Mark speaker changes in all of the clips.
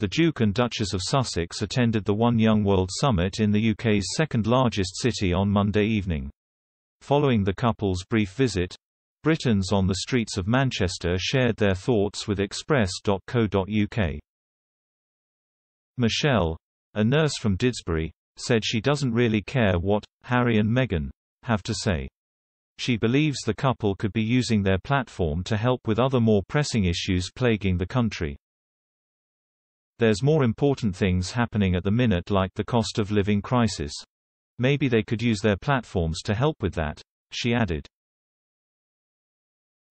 Speaker 1: The Duke and Duchess of Sussex attended the One Young World Summit in the UK's second-largest city on Monday evening. Following the couple's brief visit, Britons on the streets of Manchester shared their thoughts with Express.co.uk. Michelle, a nurse from Didsbury, said she doesn't really care what Harry and Meghan have to say. She believes the couple could be using their platform to help with other more pressing issues plaguing the country. There's more important things happening at the minute like the cost of living crisis. Maybe they could use their platforms to help with that, she added.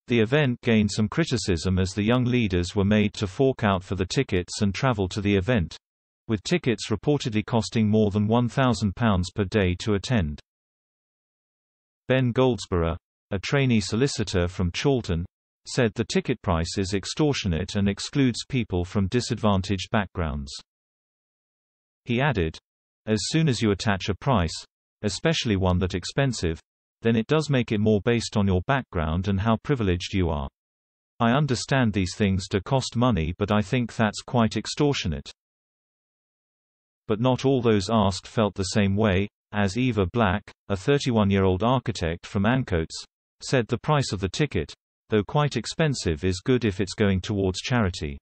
Speaker 1: The event gained some criticism as the young leaders were made to fork out for the tickets and travel to the event, with tickets reportedly costing more than £1,000 per day to attend. Ben Goldsborough, a trainee solicitor from Chorlton, said the ticket price is extortionate and excludes people from disadvantaged backgrounds. He added, As soon as you attach a price, especially one that expensive, then it does make it more based on your background and how privileged you are. I understand these things do cost money but I think that's quite extortionate. But not all those asked felt the same way, as Eva Black, a 31-year-old architect from Ancoats, said the price of the ticket, though quite expensive is good if it's going towards charity.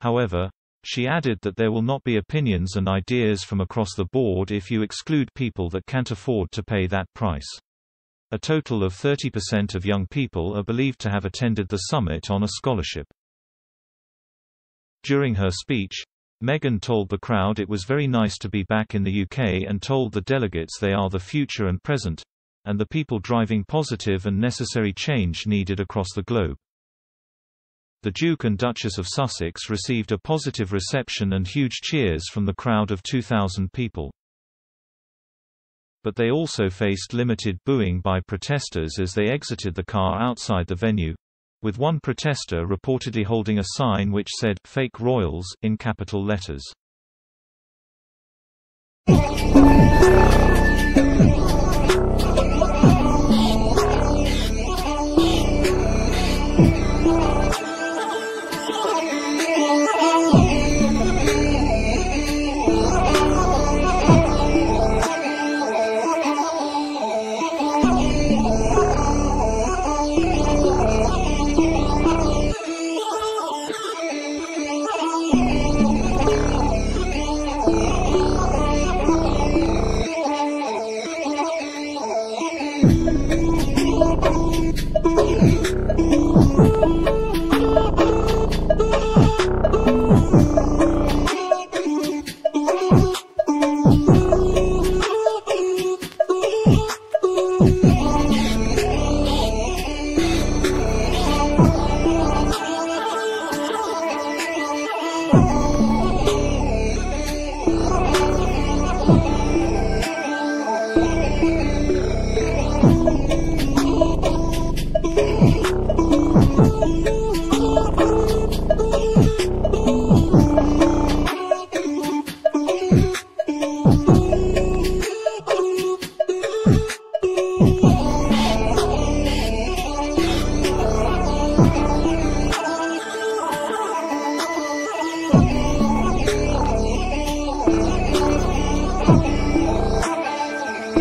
Speaker 1: However, she added that there will not be opinions and ideas from across the board if you exclude people that can't afford to pay that price. A total of 30% of young people are believed to have attended the summit on a scholarship. During her speech, Meghan told the crowd it was very nice to be back in the UK and told the delegates they are the future and present, and the people driving positive and necessary change needed across the globe. The Duke and Duchess of Sussex received a positive reception and huge cheers from the crowd of 2,000 people. But they also faced limited booing by protesters as they exited the car outside the venue, with one protester reportedly holding a sign which said, Fake Royals, in capital letters.
Speaker 2: Thank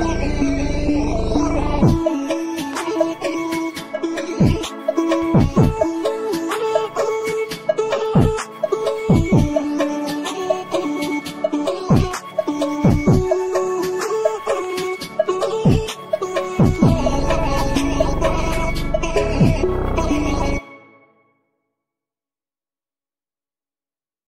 Speaker 2: Oh.